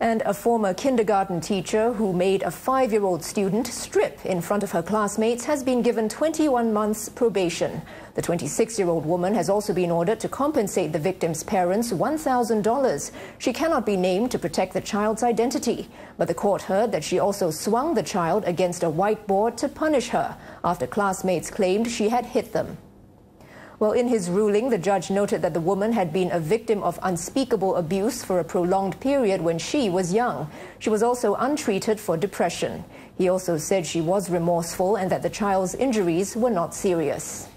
And a former kindergarten teacher who made a five-year-old student strip in front of her classmates has been given 21 months probation. The 26-year-old woman has also been ordered to compensate the victim's parents $1,000. She cannot be named to protect the child's identity. But the court heard that she also swung the child against a whiteboard to punish her after classmates claimed she had hit them. Well, in his ruling, the judge noted that the woman had been a victim of unspeakable abuse for a prolonged period when she was young. She was also untreated for depression. He also said she was remorseful and that the child's injuries were not serious.